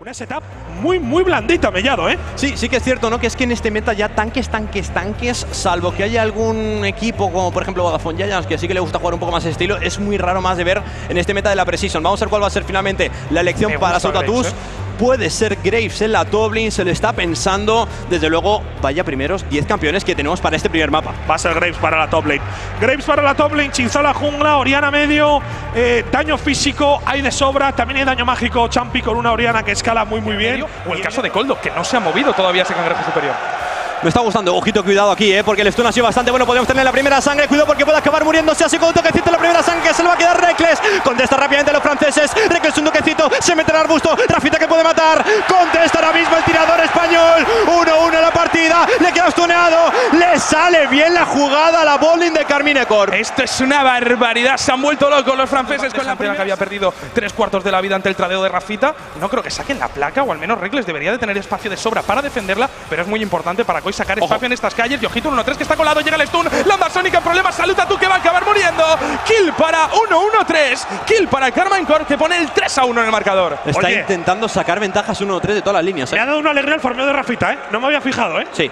Una setup muy, muy blandita, Mellado, ¿eh? Sí, sí que es cierto, ¿no? Que es que en este meta ya tanques, tanques, tanques, salvo que haya algún equipo como por ejemplo Vodafone Giants, que sí que le gusta jugar un poco más ese estilo, es muy raro más de ver en este meta de la Precision. Vamos a ver cuál va a ser finalmente la elección Me para Sotatus. ¿eh? Puede ser Graves en la Toblin, se lo está pensando. Desde luego, vaya primeros 10 campeones que tenemos para este primer mapa. Va a ser Graves para la top lane. Graves para la top lane, Chinzola jungla, Oriana medio, eh, daño físico hay de sobra, también hay daño mágico, Champi con una Oriana que escala muy muy bien. O el caso de Coldo, que no se ha movido todavía ese cangrejo superior. Me está gustando, ojito, cuidado aquí, ¿eh? porque el stun ha sido bastante bueno. Podemos tener la primera sangre, cuidado porque puede acabar muriéndose así con un toquecito. La primera sangre que se le va a quedar Reckless. Contesta rápidamente los franceses. Reckless un toquecito, se mete en el arbusto. Rafita que puede matar. Contesta ahora mismo el tirador español. 1-1 la partida, le queda stuneado. Le sale bien la jugada a la bowling de Carmine Corp. Esto es una barbaridad. Se han vuelto locos los franceses con la primera que había perdido tres cuartos de la vida ante el tradeo de Rafita. No creo que saquen la placa, o al menos Reckless debería de tener espacio de sobra para defenderla, pero es muy importante para Koi sacar espacio en estas calles. Y ojito, 1-3 que está colado, llega el stun. La onda Sónica en problemas, saluda tú que va a acabar muriendo. Kill para 1-1-3. Kill para Carmine Corp que pone el 3-1 en el marcador. Está Oye. intentando sacar ventajas 1-3 de todas las líneas. Le ¿eh? ha dado una alegría al formeo de Rafita, ¿eh? No me había fijado, ¿eh? Sí.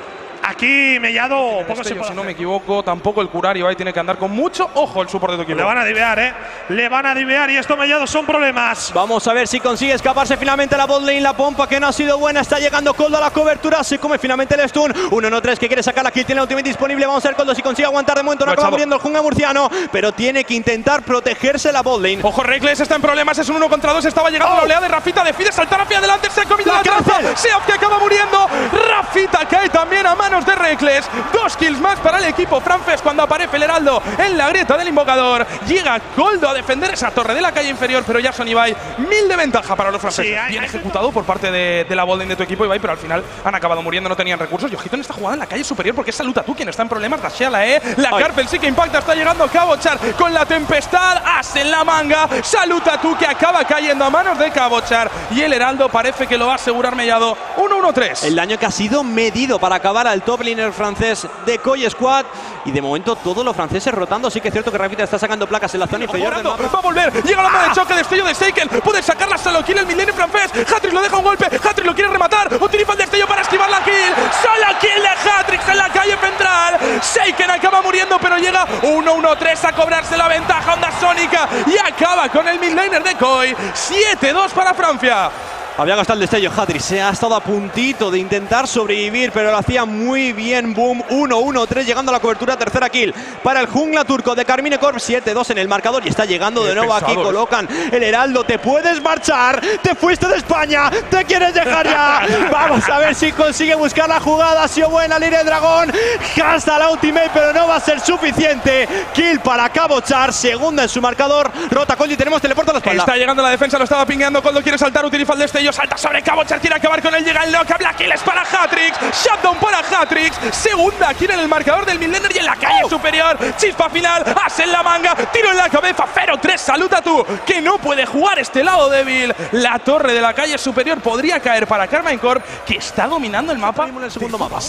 Aquí Mellado poco se puede si no me equivoco, tampoco el curario ahí tiene que andar con mucho ojo el support de tu equipo. Le van a divear, ¿eh? Le van a divear y esto Mellado son problemas. Vamos a ver si consigue escaparse finalmente la botlane. La pompa que no ha sido buena. Está llegando Coldo a la cobertura. Se come finalmente el stun. 1-1-3 que quiere sacar la kill. Tiene la ultimate disponible. Vamos a ver Coldo si consigue aguantar de momento. No acaba muriendo el Junga murciano. Pero tiene que intentar protegerse la botlane. Ojo, Reckless está en problemas, es un uno contra dos, estaba llegando Oh. la oleada de Rafita, decide saltar hacia adelante, se ha comido La la, trampa. Seoff que acaba muriendo, Rafita cae también a manos de Reckless, dos kills más para el equipo francés cuando aparece el Heraldo en la grieta del invocador, llega Coldo a defender esa torre de la calle inferior, pero ya son Ibai, mil de ventaja para los franceses, Sí, hay- bien hay- ejecutado por parte de, de la Bolden de tu equipo Ibai, pero al final han acabado muriendo, no tenían recursos, y ojito en esta jugada en la calle superior porque es Saluta tú quien está en problemas, Dashea la E, la Ay. Carpel sí que impacta, está llegando Cabochar con la tempestad, as en la manga, saluta tú que acaba cayendo a manos de Cabochar y el Heraldo parece que lo va a asegurar Mellado. 1-1-3. El daño que ha sido medido para acabar al top laner francés de Koi Squad. Y de momento todos los franceses rotando. Sí que es cierto que Rafita está sacando placas en la zona inferior del Orlando, mapa. va a volver, llega la onda de choque, destello de Seiken, puede sacarla solo kill el milenio francés, Hatrix lo deja un golpe, Hatrix lo quiere rematar, utiliza el destello para esquivar la kill, solo kill de Hatrix en la calle central, Seiken acaba muriendo pero llega 1-1-3 a cobrarse la ventaja. Onda sónica. Y acaba con el midlaner de Koi, 7-2 para Francia. Había gastado el destello Hadri, se ha estado a puntito de intentar sobrevivir, pero lo hacía muy bien. Boom, 1-1-3, llegando a la cobertura, tercera kill para el jungla turco de Carmine Corp, 7-2 en el marcador y está llegando de nuevo aquí. Colocan el Heraldo, te puedes marchar, te fuiste de España, te quieres dejar ya. Vamos a ver si consigue buscar la jugada. Ha sido buena línea de dragón, gasta la ultimate, pero no va a ser suficiente. Kill para Cabochar, segunda en su marcador. Rota Coldi, tenemos teleporte a la espalda. Está llegando la defensa, lo estaba pingueando. Coldo quiere saltar, utiliza el destello, salta sobre Cabochar, quiere acabar con él. Llega el Loca, Black Kill es para Hatrix, Shutdown para Hatrix. Segunda kill en el marcador del Millennium y en la calle superior. Chispa final, as en la manga, tiro en la cabeza. 0-3, saluda tú, que no puede jugar este lado débil. La torre de la calle superior podría caer para Carmine Corp, que está dominando el mapa. en el segundo mapa.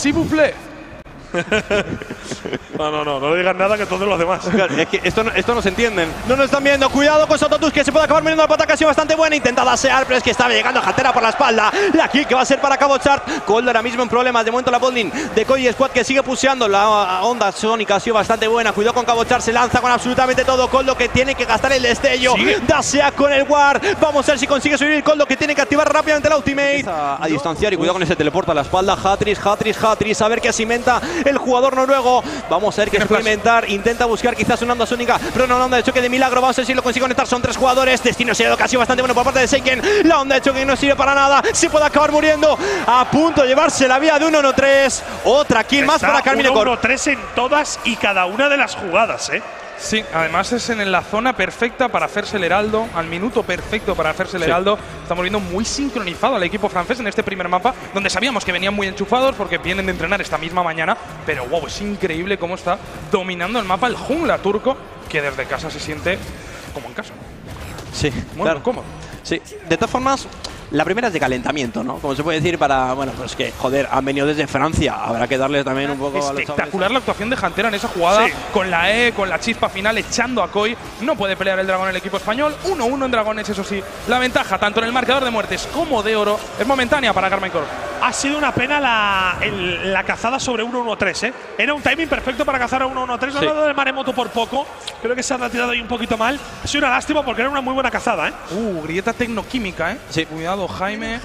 No, no, no, no le digas nada que todos los demás. Claro, es que esto esto no se entienden. No nos están viendo. Cuidado con Sototus que se puede acabar muriendo la pata que ha sido bastante buena. Intenta dasear, pero es que estaba llegando Jatera por la espalda. La kill que va a ser para Cabo Chart. Cold ahora mismo en problemas. De momento la bowling de Koi Squad que sigue puseando. La onda sónica ha sido bastante buena. Cuidado con Cabo Chart. Se lanza con absolutamente todo. Coldo que tiene que gastar el destello. Sigue. Dasea con el War. Vamos a ver si consigue subir. Coldo que tiene que activar rápidamente la ultimate. A, a distanciar y cuidado con ese teleporte a la espalda. Hatris, Hatris, Hatris. A ver qué se inventa el jugador noruego. Vamos a ver qué inventar. Intenta buscar quizás una onda sónica, pero no una onda de choque de milagro. Vamos a ver si lo consigue conectar. Son tres jugadores. Destino se ha dado casi bastante bueno por parte de Seiken. La onda de choque no sirve para nada. Se puede acabar muriendo. A punto de llevarse la vía de 1-1-3. Otra kill más para Carmine Corp. 1-1-3 en todas y cada una de las jugadas, ¿eh? Sí, además es en la zona perfecta para hacerse el heraldo, al minuto perfecto para hacerse el Sí. heraldo. Estamos viendo muy sincronizado al equipo francés en este primer mapa, donde sabíamos que venían muy enchufados porque vienen de entrenar esta misma mañana. Pero wow, es increíble cómo está dominando el mapa el jungla turco, que desde casa se siente como en casa. Sí, Muy claro. cómodo. Sí, de todas formas, La primera es de calentamiento, ¿no? Como se puede decir para, bueno, pues que, joder, han venido desde Francia. Habrá que darles también un poco a los Espectacular la actuación de Hantera en esa jugada, Sí. con la E, con la chispa final, echando a Koi. No puede pelear el dragón el equipo español. 1-1 en dragones, eso sí. La ventaja, tanto en el marcador de muertes como de oro, es momentánea para Carmen Corp. Ha sido una pena la, el- la cazada sobre 1-1-3, ¿eh? Era un timing perfecto para cazar a 1-1-3. No Sí. ha dado de maremoto por poco. Creo que se ha retirado ahí un poquito mal. Ha sido una lástima porque era una muy buena cazada, ¿eh? Uh, grieta tecnoquímica, ¿eh? Sí. Cuidado, Jaime.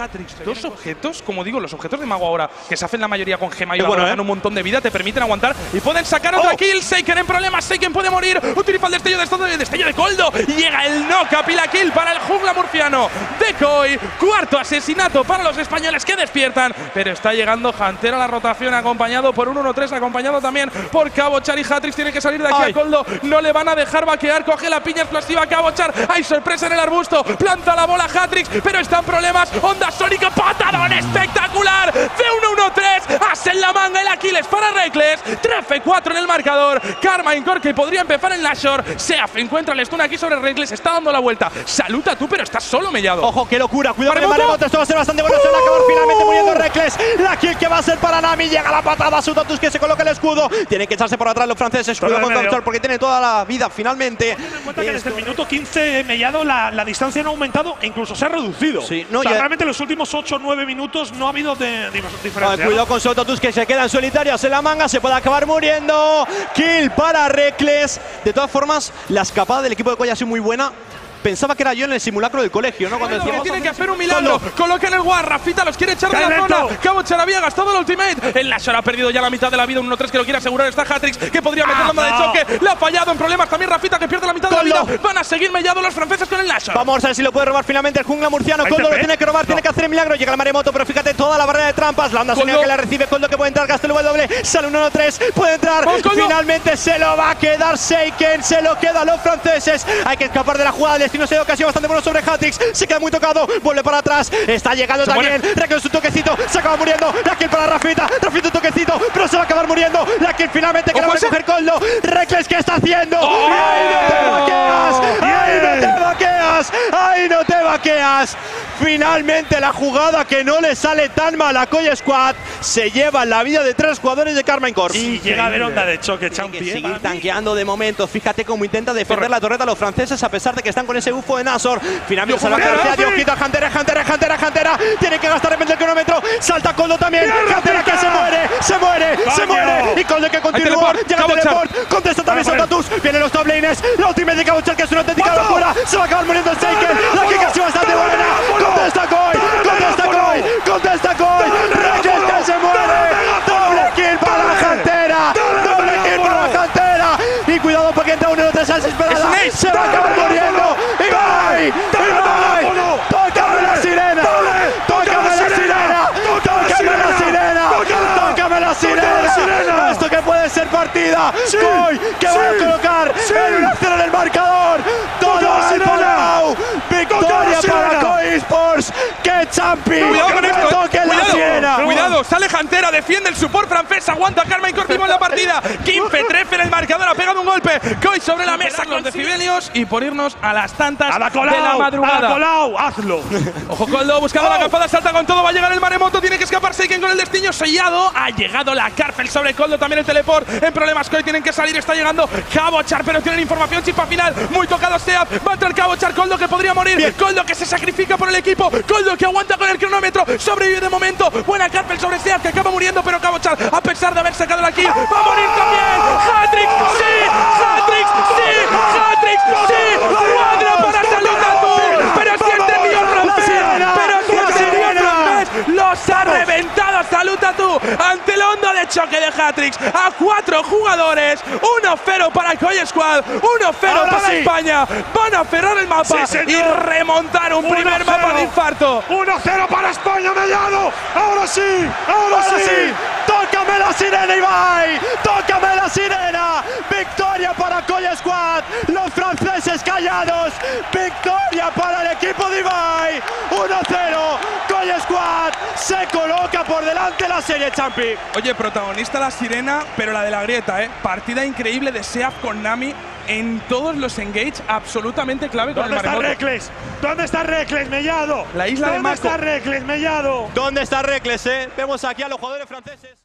Dos objetos, como digo, los objetos de mago ahora, que se hacen la mayoría con gema y Es bueno, dan ¿eh? un montón de vida, te permiten aguantar y pueden sacar otra Oh. kill. Seiken en problemas, Seiken puede morir. Utiliza el destello de, esto- destello de Coldo. Y llega el knock pila kill para el jungla murciano. Decoy, cuarto asesinato para los españoles que despiertan. Pero está llegando Hunter a la rotación, acompañado por un 1-3, acompañado también por Cabochar y Hatrix. Tiene que salir de aquí Ay. a Coldo. No le van a dejar vaquear. Coge la piña explosiva Cabochar. Hay sorpresa en el arbusto. Planta la bola Hatrix, pero está en problemas. Onda Sónica, patadón espectacular. De 1-1-3. As en la manga el Aquiles para Reckless. 13-4 en el marcador. Carmine Core que podría empezar en la shore. Seaf encuentra el stun aquí sobre Reckless. Está dando la vuelta. Saluta tú, pero estás solo mellado. Ojo, qué locura. Cuidado con el maremoto. Esto va a ser bastante bueno. Se va a acabar finalmente muriendo Reckless. La kill que va a ser para Nami. Llega la patada. Sudatus que se coloca el escudo. Tienen que echarse por atrás los franceses. Torre Cuidado de con medio. Doctor porque tiene toda la vida finalmente. Ten en desde el minuto 15 mellado la, la distancia no ha aumentado e incluso se ha reducido. Sí, no, o sea, ya- realmente en los últimos 8 o 9 minutos no ha habido de, de- Ay, diferencia. cuidado con Sototus que se queda en solitario, se la manga, se puede acabar muriendo. Kill para Reckless. De todas formas, la escapada del equipo de Colla ha sido muy buena. Pensaba que era yo en el simulacro del colegio, ¿no? Cuando decíamos. tiene que hacer un milagro. Coloca en el guard. Rafita los quiere echar de la zona. Cabo había gastado el ultimate. El Nashor ha perdido ya la mitad de la vida. Un 1-3 que lo quiere asegurar. Está Hatrix que podría meter la onda de no. choque. Le ha fallado en problemas. También Rafita que pierde la mitad de la vida. Van a seguir mellados los franceses con el Nashor. Vamos a ver si lo puede robar finalmente el jungla murciano. Coldo lo tiene que robar, No. tiene que hacer el milagro. Llega el maremoto, pero fíjate toda la barrera de trampas. La onda que la recibe Coldo que puede entrar, gasta el W. Sale un 1-3, puede entrar. Finalmente se lo va a quedar Seiken, se lo queda a los franceses. Hay que escapar de la jugada. El destino se dio ocasión bastante bueno sobre Hatrix. Se queda muy tocado, vuelve para atrás. Está llegando Se también. Reckless un toquecito, se acaba muriendo. La kill para Rafita. Rafita un toquecito, pero se va a acabar muriendo. La kill finalmente que la va a coger Coldo. Reckless, ¿qué está haciendo? ¡Oh! ¡Ahí no te vaqueas! ¡Ahí no te Bien. vaqueas! ¡Ahí no te vaqueas! Finalmente la jugada que no le sale tan mal a Coy Squad se lleva la vida de tres jugadores de Carmen Corp. Y llega a haber onda de choque, Champi. seguir tanqueando de momento. Fíjate cómo intenta defender la torreta a los franceses a pesar de que están con ese bufo de Nasor. Finalmente se va a quedar Rafi. Rafi. Ojito a Hantera, Hantera, Hantera, Hantera. Tiene que gastar de repente el cronómetro. Salta Coldo también. ¡Bien, Hantera que se muere, se muere, se muere. Y Coldo que continúa. Llega teleport. Contesta también Saltatus. Vienen los top laners. La ultimate de Cabochar que es una auténtica ¡Cuánto! locura. Se va a acabar muriendo el Seiken. La kick ha sido bastante buena. Contesta Coy. Contesta Coy. Contesta Coy. Reyes que se muere. Doble kill para la Cantera. Doble kill para la Cantera. Y cuidado porque entra uno de tres salsa esperada. Snake. Se va a acabar muriendo. Ibai. Ibai. Tócame la sirena. Tócame la sirena. Tócame la sirena. Tócame la sirena. Esto que partida. Coy que va a colocar el 1-0 en el marcador. Todo al Palau. Victoria para Coy Sports. Que champi. Cuidado con esto, cuidado, sale Jantera, defiende el support francés, aguanta Carmen Cortivo en la partida. 15-13 en el marcador, ha pegado un golpe. Coy sobre la mesa con los decibelios y por irnos a las tantas A la de la Colau, a la madrugada. Colau, hazlo. Ojo Coldo, buscando la capada, salta con todo, va a llegar el maremoto, tiene que escapar Seiken con el destino sellado. Ha llegado la cárcel sobre Coldo, también el teleport. En problemas Coy tienen que salir, está llegando Cabochar, pero tienen información, chispa final. Muy tocado Seat, va a entrar Cabochar, Coldo que podría morir. Coldo que se sacrifica por el equipo, Coldo que aguanta con el cronómetro, sobrevive de momento. Buena cárcel sobre Seat que acaba muriendo, pero Cabochar, a pesar de haber sacado la kill, va a morir también. Hatrix, sí, Hatrix, sí, Hatrix, sí. Cuadra para Salud pero si entendió el francés, sirena, pero si la entendió el sirena. francés, los ha reventado Saluta tú ante la onda de choque de Hatrix a cuatro jugadores, 1-0 para Coy Squad, 1-0 Ahora para sí. España, van a cerrar el mapa Sí, y remontar un primer 1-0. mapa de infarto. 1-0 para España, Mellado. Ahora sí, ahora, Ahora sí. sí, tócame la sirena, Ibai. Tócame la sirena. Victoria para Coy Squad. Los franceses callados. Victoria para el equipo de Ibai. 1-0. Coy Squad se coloca por delante la serie Champi. Oye, protagonista la sirena, pero la de la grieta, ¿eh? Partida increíble de Seaf con Nami. en todos los engage absolutamente clave con el ¿Dónde está maremoto. Reckless? ¿Dónde está Reckless, Mellado? La isla de ¿Dónde Mako. está Reckless, Mellado? ¿Dónde está Reckless, eh? Vemos aquí a los jugadores franceses.